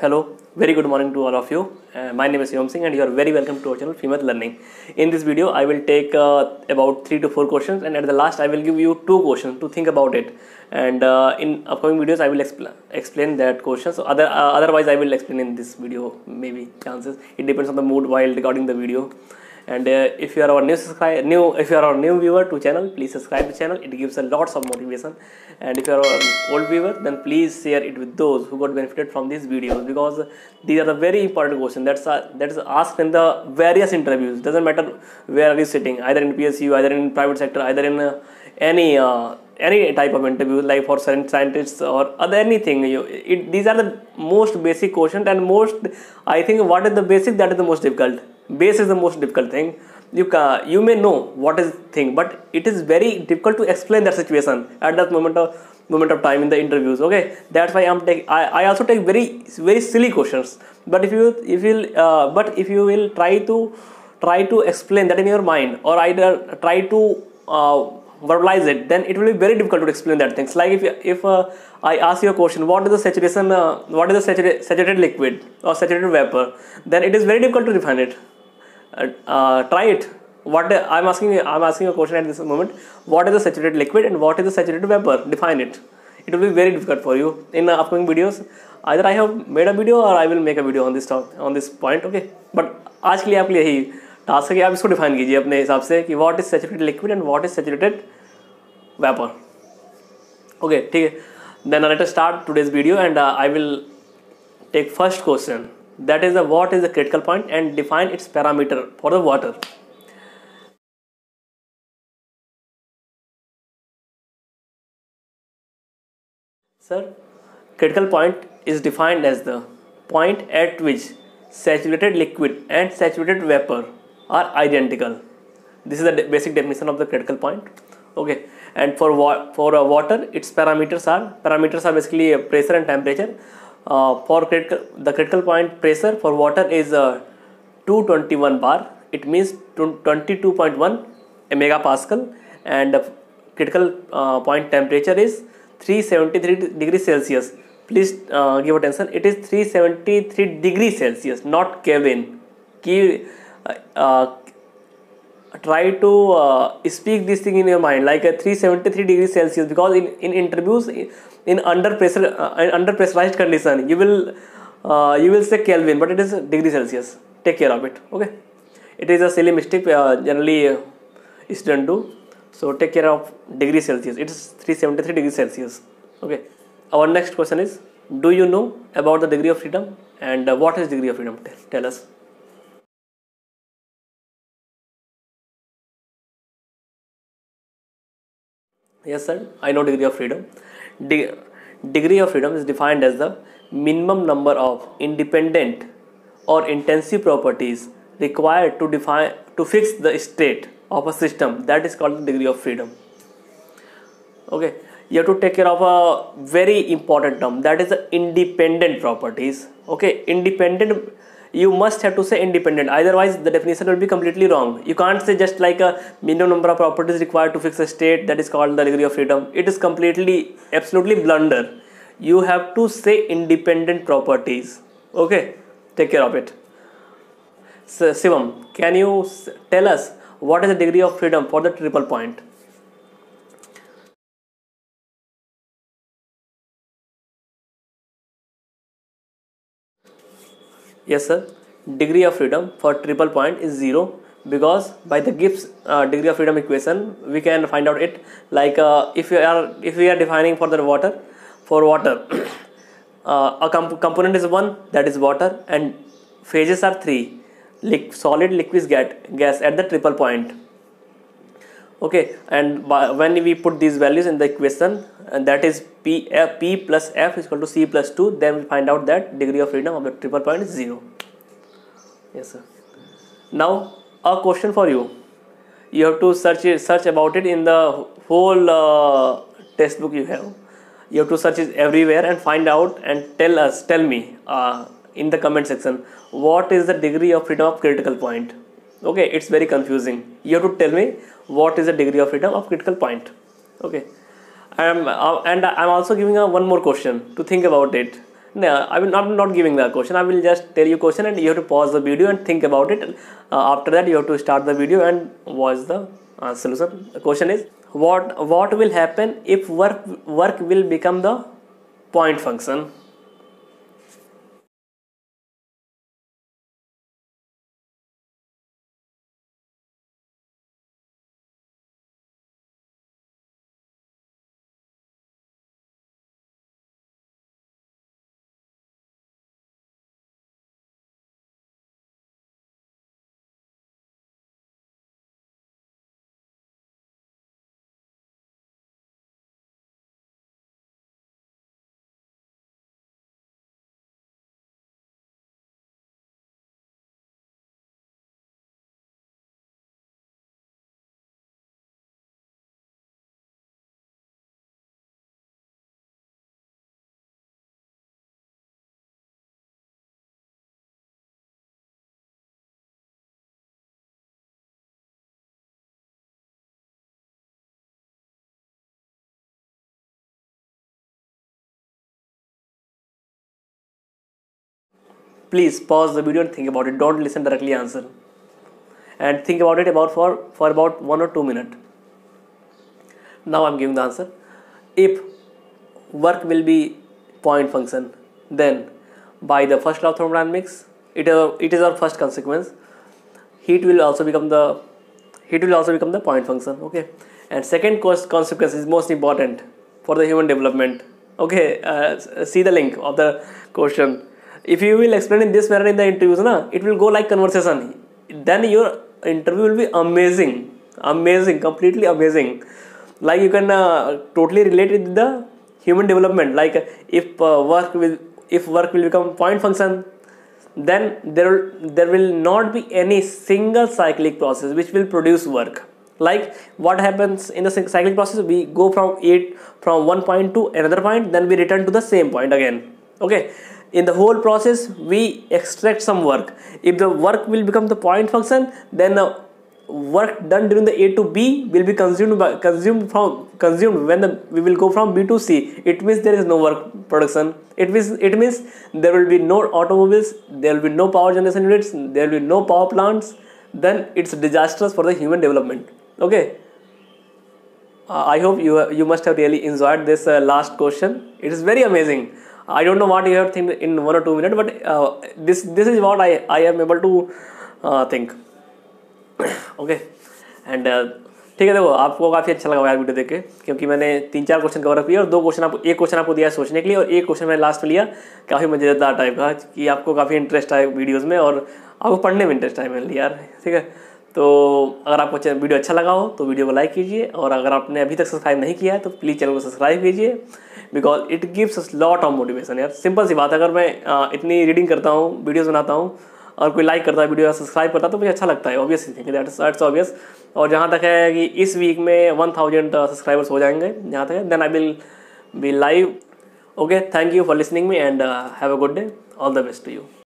Hello, very good morning to all of you. Uh, my name is Shivam Singh and you are very welcome to our channel PhyMath Learning. In this video, I will take uh, about 3 to 4 questions and at the last I will give you 2 questions to think about it. And uh, in upcoming videos, I will expl explain that question. So other, uh, otherwise, I will explain in this video, maybe chances. It depends on the mood while recording the video and uh, if you are our new subscriber new if you are our new viewer to channel please subscribe the channel. It gives a lots of motivation. And if you are our old viewer then please share it with those who got benefited from these videos because these are the very important questions that's uh, that is asked in the various interviews. Doesn't matter where are you sitting either in psu either in private sector either in uh, any uh, any type of interview like for scientists or other anything you it, these are the most basic questions and most i think what is the basic that is the most difficult base is the most difficult thing. You can you may know what is thing but it is very difficult to explain that situation at that moment of moment of time in the interviews okay? That's why i'm take i, I also take very very silly questions. But if you if you uh, but if you will try to try to explain that in your mind or either try to uh, verbalize it then it will be very difficult to explain that things. Like if if uh, i ask you a question what is the saturation uh, what is the saturated, saturated liquid or saturated vapor? Then it is very difficult to define it uh, uh, try it what i'm asking i'm asking a question at this moment what is the saturated liquid and what is the saturated vapor define it it will be very difficult for you in uh, upcoming videos either i have made a video or i will make a video on this talk on this point okay but आज के लिए आपके लिए यही task है कि आप इसको डिफाइन कीजिए अपने हिसाब से कि what is saturated liquid and what is saturated vapour okay ठीक है then let start today's video and I will take first question that is the what is the critical point and define its parameter for the water. Sir critical point is defined as the point at which saturated liquid and saturated vapor are identical. This is the basic definition of the critical point. Okay. And for for uh, water its parameters are parameters are basically pressure and temperature uh, for the critical point pressure for water is uh, 221 bar. It means 22.1 megapascal. And the critical uh, point temperature is 373 degrees celsius. Please uh, give attention. It is 373 degrees celsius not kelvin. Key, try to speak this thing in your mind like a 373 degrees celsius because in, in interviews in under pressure uh, under pressurized condition you will uh, you will say kelvin but it is degree celsius. Take care of it okay? It is a silly mistake uh, generally uh, student do. So take care of degree celsius. It is 373 degrees celsius okay? Our next question is do you know about the degree of freedom? And uh, what is degree of freedom? Tell, tell us yes sir. I know degree of freedom. De degree of freedom is defined as the minimum number of independent or intensive properties required to define to fix the state of a system. That is called the degree of freedom. Okay. You have to take care of a very important term. That is the independent properties. Okay. Independent you must have to say independent. Otherwise the definition will be completely wrong. You can't say just like a minimum number of properties required to fix a state that is called the degree of freedom. It is completely absolutely blunder. You have to say independent properties. Okay take care of it. So Shivam can you tell us what is the degree of freedom for the triple point yes sir. Degree of freedom for triple point is 0 because by the Gibbs uh, degree of freedom equation we can find out it. Like uh, if we are if we are defining for the water for water uh, a comp component is one that is water and phases are three. Liq solid liquid gas at the triple point okay and when we put these values in the equation and that is p f, p plus f is equal to c plus 2 then we find out that degree of freedom of the triple point is 0 yes sir. Now a question for you. You have to search search about it in the whole uh, textbook you have. You have to search it everywhere and find out and tell us tell me uh, in the comment section what is the degree of freedom of critical point okay it's very confusing. You have to tell me what is the degree of freedom of critical point. Okay. Um, uh, and i'm also giving a one more question to think about it. No i will not not giving the question. I will just tell you question and you have to pause the video and think about it. Uh, after that you have to start the video and watch the uh, solution the question is what what will happen if work work will become the point function please pause the video and think about it. Don't listen directly answer. And think about it about for for about one or two minutes. Now i'm giving the answer. If work will be point function then by the first law of thermodynamics it is, it is our first consequence. Heat will also become the heat will also become the point function okay? And second consequence is most important for the human development okay? Uh, see the link of the question if you will explain in this manner in the interviews na it will go like conversation. Then your interview will be amazing. Amazing completely amazing. Like you can uh, totally relate with the human development. Like if uh, work will if work will become point function then there will, there will not be any single cyclic process which will produce work. Like what happens in the cyclic process? We go from it from one point to another point then we return to the same point again. Okay in the whole process we extract some work. If the work will become the point function then the work done during the a to b will be consumed by consumed from consumed when the we will go from b to c. It means there is no work production. It means it means there will be no automobiles there will be no power generation units there will be no power plants. Then it's disastrous for the human development. Okay? Uh, i hope you you must have really enjoyed this uh, last question. It is very amazing I don't know what you have think in one or two minutes, but uh, this this is what I I am able to uh, think. Okay and ठीक है देखो आपको काफ़ी अच्छा लगा यार video देख के क्योंकि मैंने तीन चार क्वेश्चन कवर किया और दो क्वेश्चन आपको एक क्वेश्चन आपको दिया सोचने के लिए और एक क्वेश्चन मैंने लास्ट में लिया काफ़ी मज़ेदार टाइप का कि आपको काफ़ी इंटरेस्ट आए वीडियोज़ में और आपको पढ़ने में इंटरेस्ट आए मैंने लिया यार ठीक है तो अगर आपको वीडियो अच्छा लगा हो तो वीडियो को लाइक कीजिए और अगर आपने अभी तक सब्सक्राइब नहीं किया है तो प्लीज़ चैनल को सब्सक्राइब कीजिए। Because it gives us lot of motivation यार। सिंपल सी बात है, अगर मैं इतनी रीडिंग करता हूँ वीडियोज़ बनाता हूँ और कोई लाइक करता है वीडियो सब्सक्राइब करता है तो मुझे अच्छा लगता है ऑब्वियस थिंग दैट्स ऑब्वियस और जहाँ तक है कि इस वीक में वन थाउज़ेंड सब्सक्राइबर्स हो जाएँगे, जहाँ तक है then I will be live okay thank you for listening me and have a good day all the best to you